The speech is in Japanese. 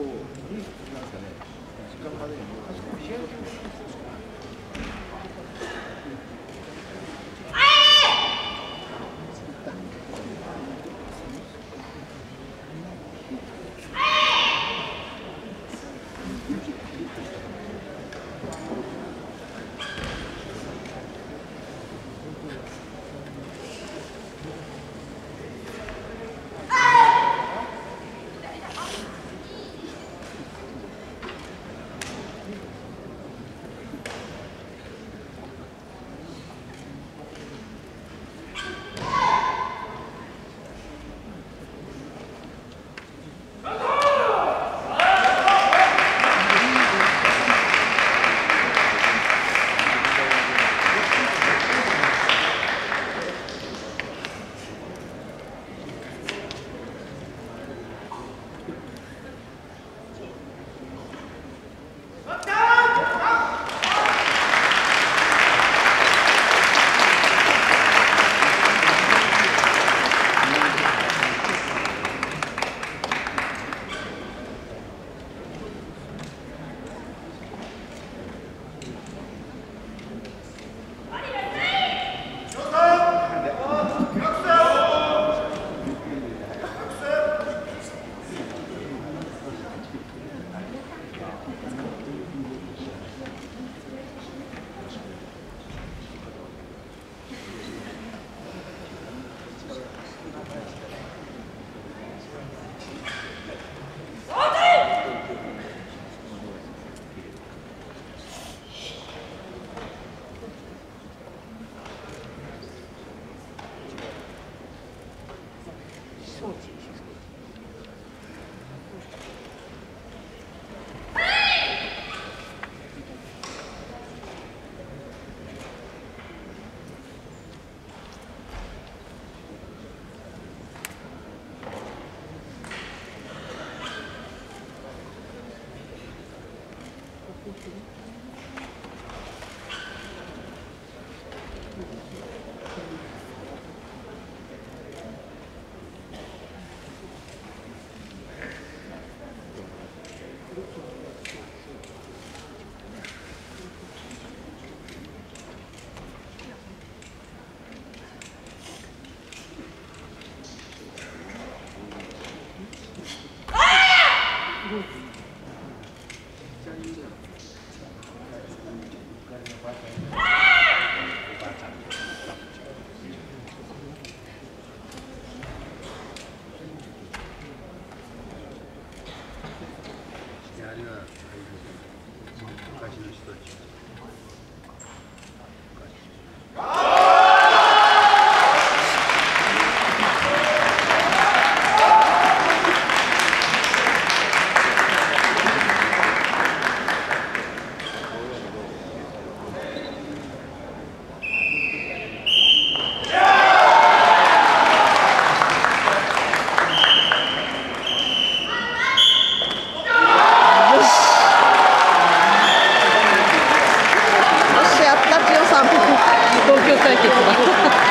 ちゃいましたね。こう、なんですかね、時間までにも cooking. 昔の人たち。